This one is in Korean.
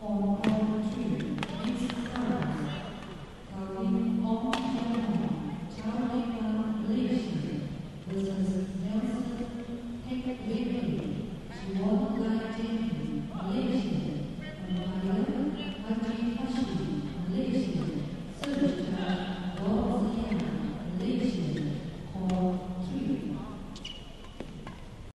어.